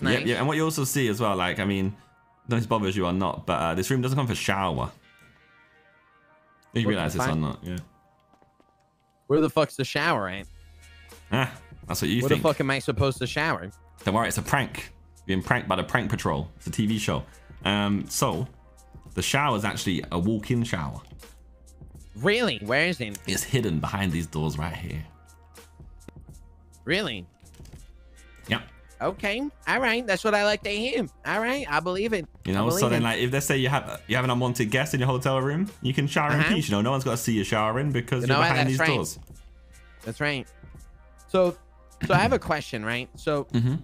Nice. Yeah, yeah. And what you also see as well, like, I mean, don't bothers you or not, but uh, this room doesn't come for a shower. You realize this or not? Yeah. Where the fuck's the shower at? Ah, that's what you Where think. Where the fuck am I supposed to shower? Don't worry, it's a prank. Being pranked by the Prank Patrol. It's a TV show. Um, so the shower is actually a walk-in shower. Really? Where is it? It's hidden behind these doors right here. Really? Yep. Okay. All right. That's what I like to hear. All right. I believe it. You know, so then like if they say you have you have an unwanted guest in your hotel room, you can shower in Uh-huh. peace. You know, no one's got to see you showering because You are behind That's these right. doors. That's right. So, so I have a question, right? So, Mhm.